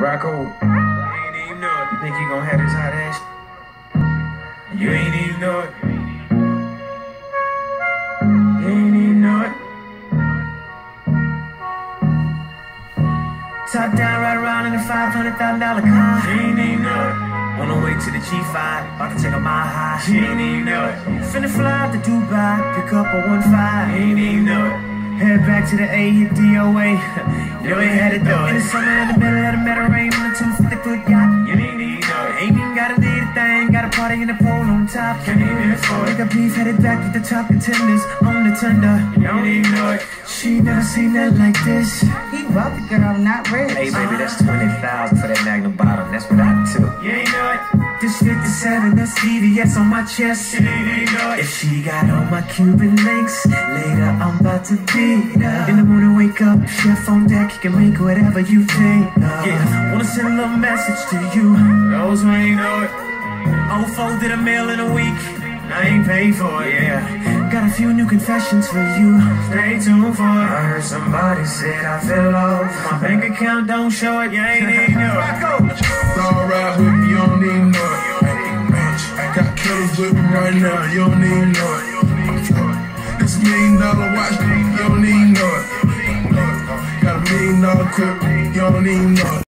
Rocko, you ain't even know it. You think you gonna have this hot ass? You ain't even know it. You ain't even know it. Top down, right around in a five hundred thousand dollar car. She ain't even know it. On the way to the G5, about to take a mile high. Ain't even know it. Finna fly to Dubai, pick up a one five. Ain't even know it. Head back to the A, hit DOA. you ain't had it though. In the summer, in the middle of the Mediterranean, on a 250 foot yacht. You ain't even know it. Ain't even gotta lead a thing. Got a party in the pool on top. Can't even afford it. Got beef headed back with the top contenders on the tender. You don't even know it. She never seen that like this. He wealthy girl, I'm not rich. Hey baby, that's 20,000 for that Magnum You ain't know it. This 57, that's VVS on my chest. If she got on my Cuban links, later I'm about to beat her. In the morning, wake up, chef on deck, you can make whatever you think. of. Yeah, wanna send a little message to you. Those who ain't know it. Oh, folded a mail in a week. I ain't paid for it, yeah. Got a few new confessions for you. Stay tuned for it. I heard somebody said I fell off. My bank account don't show it. You ain't even know it. with right now, you don't even know it. A million dollar watch, you don't even know it. Got a million dollar crib, you don't even know it.